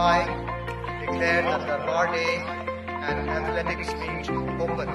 hereby declare the party and athletics meet open.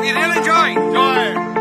We really enjoy. Enjoy.